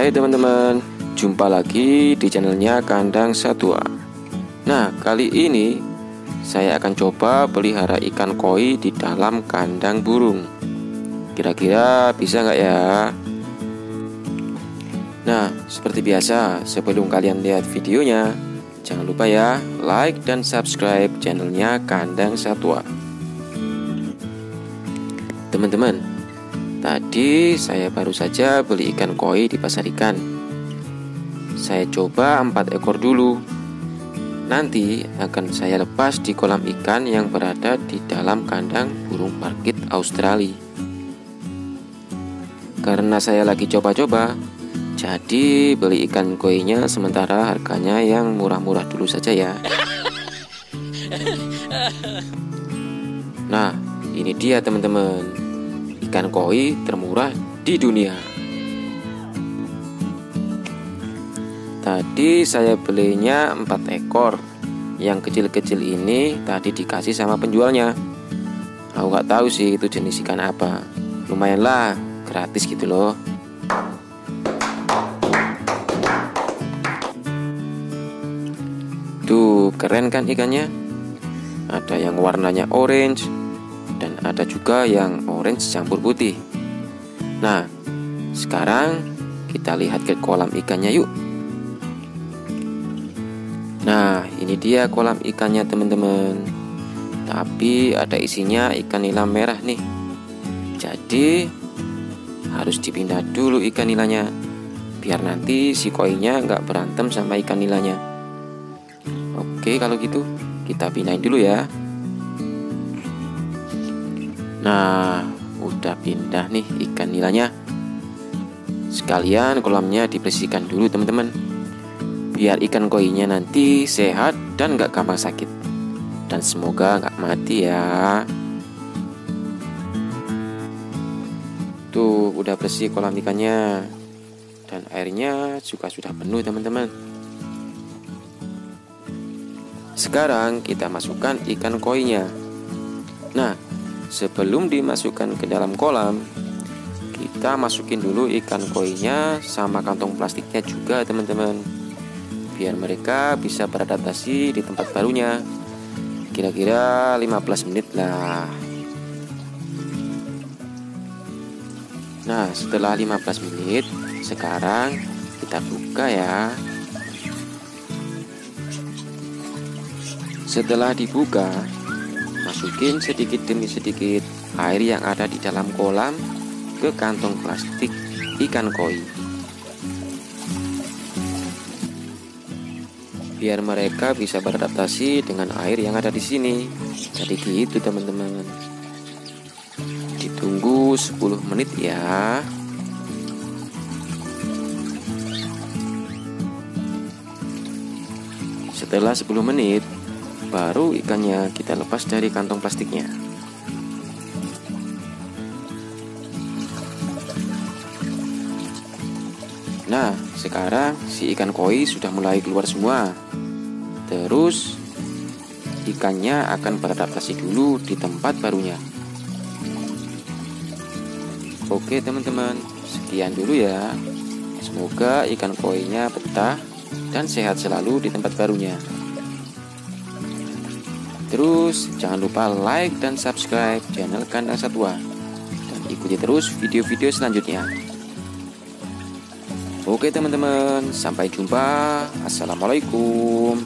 Hai teman-teman, jumpa lagi di channelnya Kandang Satwa Nah, kali ini saya akan coba pelihara ikan koi di dalam kandang burung. Kira-kira bisa nggak ya? Nah, seperti biasa, sebelum kalian lihat videonya Jangan lupa ya, like dan subscribe channelnya Kandang Satwa Teman-teman, Tadi saya baru saja beli ikan koi di pasar ikan. Saya coba empat ekor dulu. Nanti akan saya lepas di kolam ikan yang berada di dalam kandang burung markit Australia. Karena saya lagi coba-coba, jadi beli ikan koinya sementara harganya yang murah-murah dulu saja ya. Nah, ini dia teman-teman ikan koi termurah di dunia. Tadi saya belinya 4 ekor. Yang kecil-kecil ini tadi dikasih sama penjualnya. Aku nggak tahu sih itu jenis ikan apa. Lumayan lah, gratis gitu loh. Tuh, keren kan ikannya? Ada yang warnanya orange, dan ada juga yang orange campur putih. Nah, sekarang kita lihat ke kolam ikannya yuk. Nah, ini dia kolam ikannya teman-teman. Tapi ada isinya ikan nila merah nih. Jadi harus dipindah dulu ikan nilanya biar nanti si koinnya nggak berantem sama ikan nilanya. Oke kalau gitu kita pindahin dulu ya. Nah, udah pindah nih ikan nilanya. Sekalian kolamnya dibersihkan dulu teman-teman. Biar ikan koinya nanti sehat dan gak gampang sakit. Dan semoga gak mati ya. Tuh, udah bersih kolam ikannya. Dan airnya juga sudah penuh teman-teman. Sekarang kita masukkan ikan koinya. Nah, Sebelum dimasukkan ke dalam kolam, kita masukin dulu ikan koinya sama kantong plastiknya juga teman-teman. Biar mereka bisa beradaptasi di tempat barunya. Kira-kira 15 menit lah. Nah, setelah 15 menit, sekarang kita buka ya. Setelah dibuka, Masukin sedikit demi sedikit air yang ada di dalam kolam ke kantong plastik ikan koi. Biar mereka bisa beradaptasi dengan air yang ada di sini. Jadi gitu teman-teman. Ditunggu 10 menit ya. Setelah 10 menit, Baru ikannya kita lepas dari kantong plastiknya. Nah, sekarang si ikan koi sudah mulai keluar semua. Terus ikannya akan beradaptasi dulu di tempat barunya. Oke teman-teman, sekian dulu ya. Semoga ikan koinya betah dan sehat selalu di tempat barunya. Terus jangan lupa like dan subscribe channel Kandang Satwa dan ikuti terus video-video selanjutnya. Oke teman-teman, sampai jumpa. Assalamualaikum.